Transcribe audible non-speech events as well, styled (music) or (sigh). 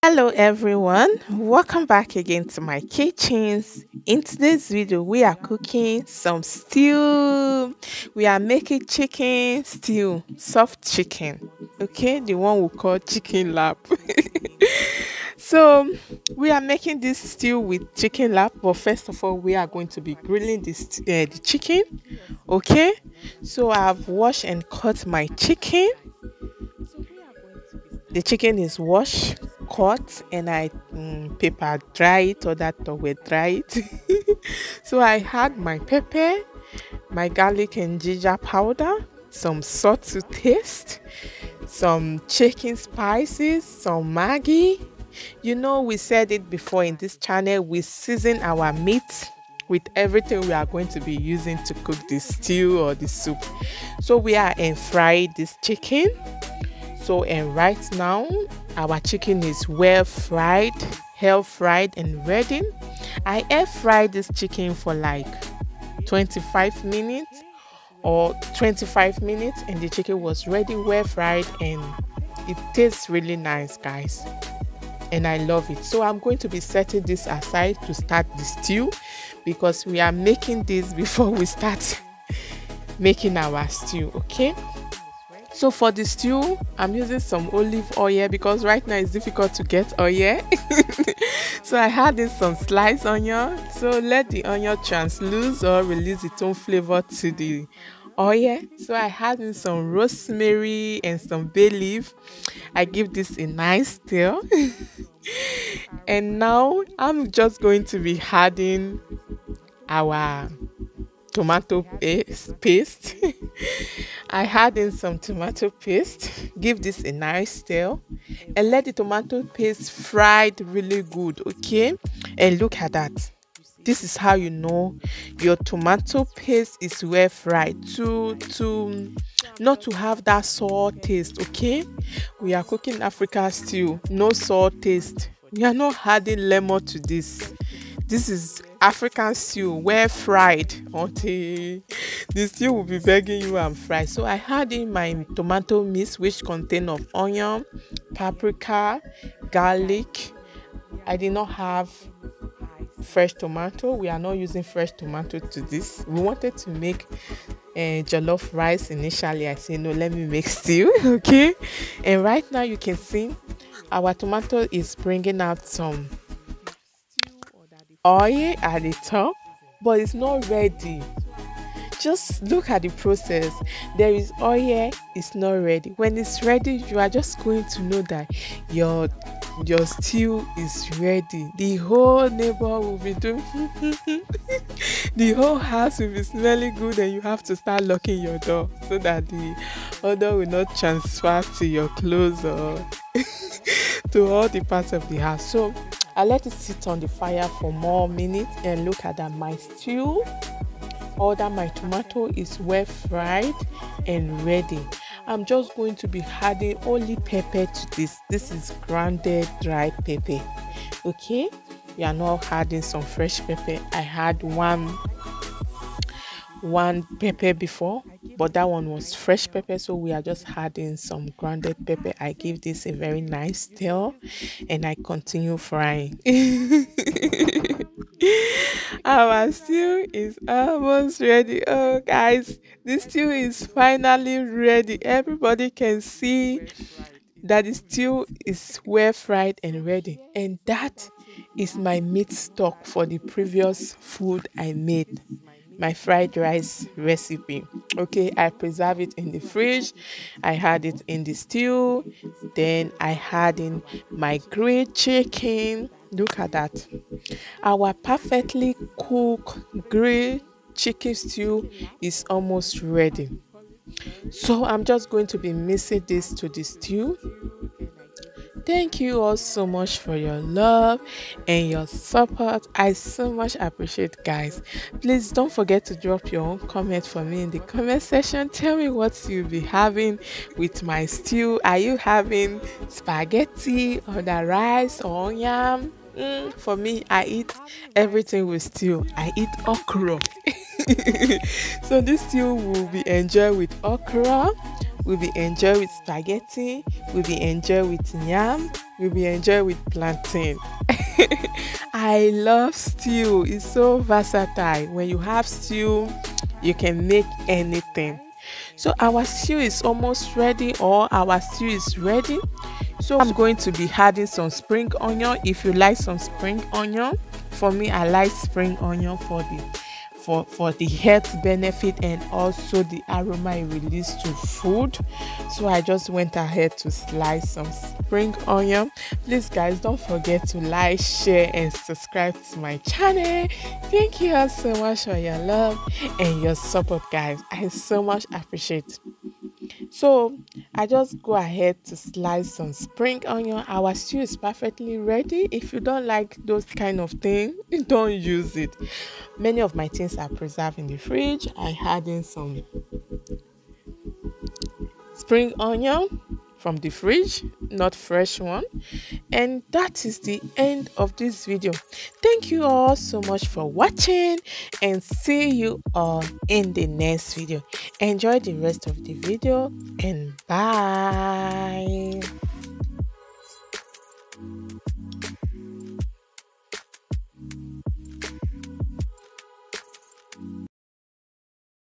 Hello everyone, welcome back again to my kitchens. In today's video, we are cooking some stew. We are making chicken stew, soft chicken. Okay, the one we call chicken lap. (laughs) so we are making this stew with chicken lap, but first of all, we are going to be grilling this uh, the chicken. Okay, so I've washed and cut my chicken. The chicken is washed cut and I um, paper dry it or that towel dry it. (laughs) so I had my pepper, my garlic and ginger powder, some salt to taste, some chicken spices, some Maggi. You know, we said it before in this channel, we season our meat with everything we are going to be using to cook the stew or the soup. So we are in fry this chicken. So and right now our chicken is well fried, hell fried and ready. I air fried this chicken for like 25 minutes or 25 minutes and the chicken was ready well fried and it tastes really nice guys and I love it. So I'm going to be setting this aside to start the stew because we are making this (laughs) before we start (laughs) making our stew okay so for the stew, I'm using some olive oil because right now it's difficult to get oil. (laughs) so I had in some sliced onion. So let the onion transluce or release its own flavor to the oil. So I had in some rosemary and some bay leaf. I give this a nice stir. (laughs) and now I'm just going to be adding our tomato paste. (laughs) I add in some tomato paste, give this a nice stir, and let the tomato paste fried really good, okay? And look at that. This is how you know your tomato paste is well fried to to not to have that sour taste, okay? We are cooking Africa stew, no sour taste. We are not adding lemon to this. This is African stew, well fried until the stew will be begging you and fried. So I had in my tomato mix, which contain of onion, paprika, garlic. I did not have fresh tomato. We are not using fresh tomato to this. We wanted to make uh, jollof rice initially. I said no, let me make stew. (laughs) okay, and right now you can see our tomato is bringing out some oil at the top, but it's not ready. Just look at the process. There is oil, it's not ready. When it's ready, you are just going to know that your your stew is ready. The whole neighbor will be doing (laughs) the whole house will be smelling good and you have to start locking your door so that the odor will not transfer to your clothes or (laughs) to all the parts of the house. So I let it sit on the fire for more minutes and look at that my stew or that my tomato is well fried and ready. I'm just going to be adding only pepper to this. This is grounded dry pepper. Okay, we are now adding some fresh pepper. I had one one pepper before but that one was fresh pepper so we are just adding some grounded pepper. I give this a very nice stir and i continue frying. (laughs) Our stew is almost ready. Oh guys this stew is finally ready. Everybody can see that the stew is well fried and ready and that is my meat stock for the previous food i made my fried rice recipe. Okay i preserve it in the fridge. I had it in the stew. Then i had in my grilled chicken. Look at that. Our perfectly cooked grilled chicken stew is almost ready. So i'm just going to be mixing this to the stew Thank you all so much for your love and your support. I so much appreciate guys. Please don't forget to drop your own comment for me in the comment section. Tell me what you'll be having with my stew. Are you having spaghetti or the rice or yam? Mm, for me, I eat everything with stew. I eat okra. (laughs) so this stew will be enjoyed with okra will be enjoyed with spaghetti, will be enjoyed with yam, will be enjoyed with plantain. (laughs) I love stew. It's so versatile. When you have stew, you can make anything. So our stew is almost ready or our stew is ready. So I'm going to be adding some spring onion. If you like some spring onion, for me I like spring onion for the for for the health benefit and also the aroma it releases to food. So i just went ahead to slice some spring onion. Please guys don't forget to like share and subscribe to my channel. Thank you all so much for your love and your support guys. I so much appreciate so I just go ahead to slice some spring onion. Our stew is perfectly ready. If you don't like those kind of things, (laughs) don't use it. Many of my things are preserved in the fridge. I had in some spring onion from the fridge not fresh one. And that is the end of this video. Thank you all so much for watching and see you all in the next video. Enjoy the rest of the video and bye